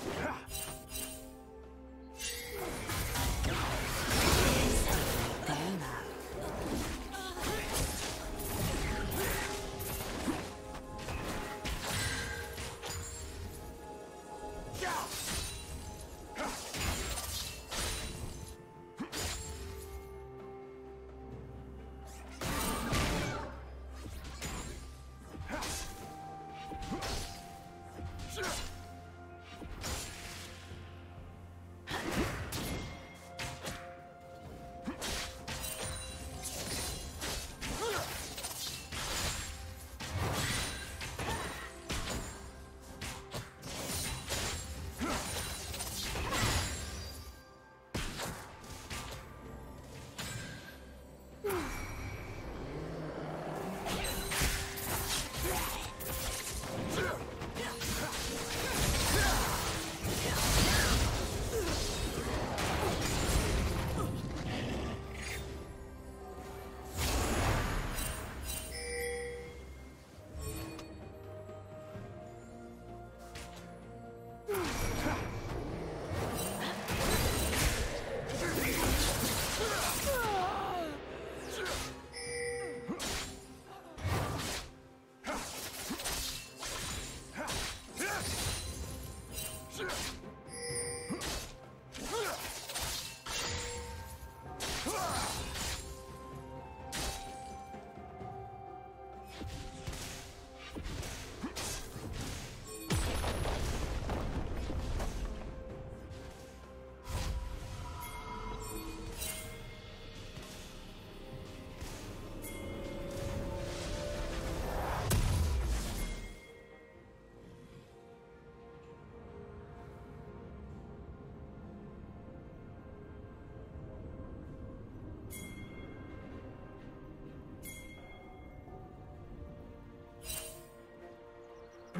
Ha!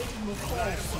Plating will fall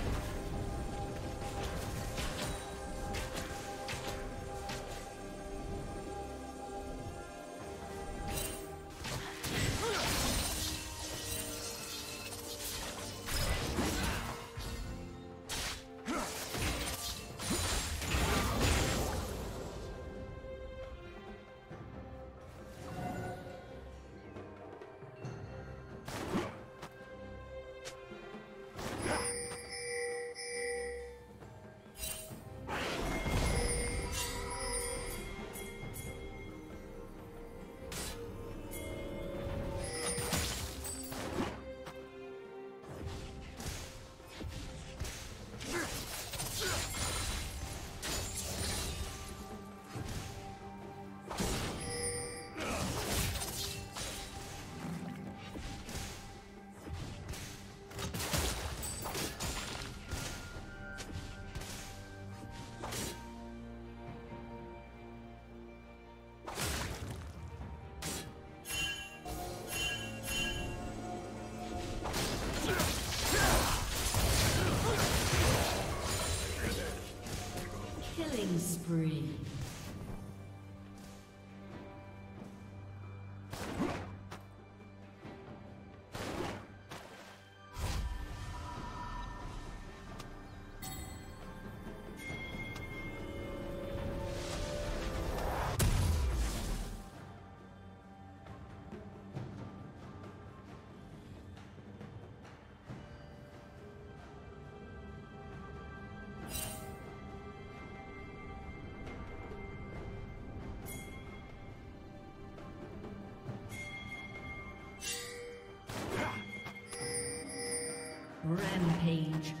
Rampage.